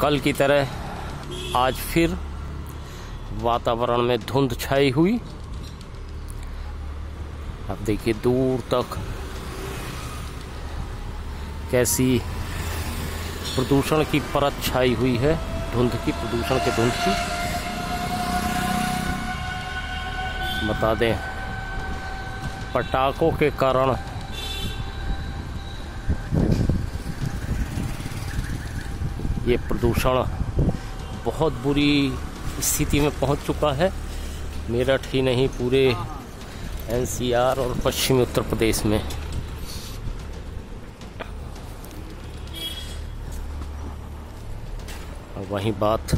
कल की तरह आज फिर वातावरण में धुंध छाई हुई। अब देखिए दूर तक कैसी प्रदूषण की परत छाई हुई है, धुंध की, प्रदूषण के धुंध की। बता दें, पटाखों के कारण ये प्रदूषण बहुत बुरी स्थिति में पहुँच चुका है। मेरठ ही नहीं, पूरे एनसीआर और पश्चिमी उत्तर प्रदेश में। वहीं बात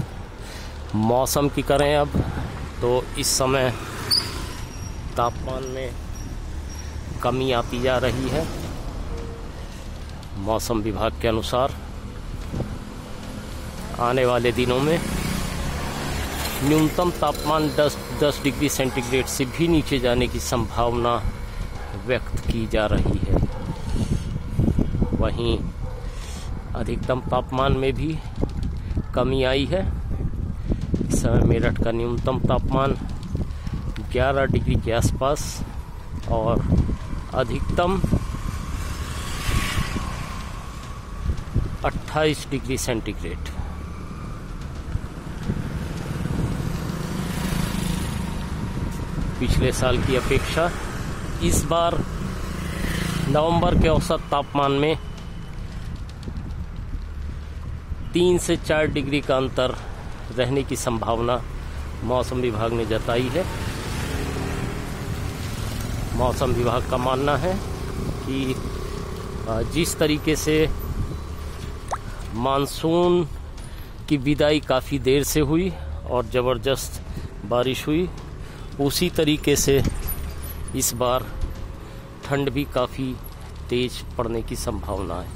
मौसम की करें अब तो इस समय तापमान में कमी आती जा रही है। मौसम विभाग के अनुसार आने वाले दिनों में न्यूनतम तापमान 10 10 डिग्री सेंटीग्रेड से भी नीचे जाने की संभावना व्यक्त की जा रही है। वहीं अधिकतम तापमान में भी कमी आई है। इस समय मेरठ का न्यूनतम तापमान 11 डिग्री के आसपास और अधिकतम 28 डिग्री सेंटीग्रेड। पिछले साल की अपेक्षा, इस बार नवंबर के औसत तापमान में तीन से चार डिग्री का अंतर रहने की संभावना मौसम विभाग ने जताई है। मौसम विभाग का मानना है कि जिस तरीके से मानसून की विदाई काफ़ी देर से हुई और ज़बरदस्त बारिश हुई उसी तरीके से इस बार ठंड भी काफ़ी तेज पड़ने की संभावना है।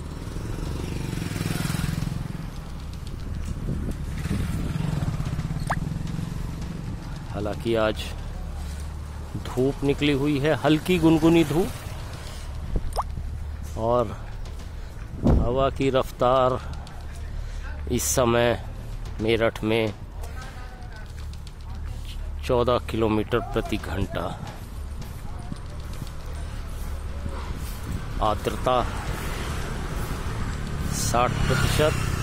हालाँकि आज धूप निकली हुई है, हल्की गुनगुनी धूप और हवा की रफ्तार इस समय मेरठ में 14 किलोमीटर प्रति घंटा। आर्द्रता 60 प्रतिशत।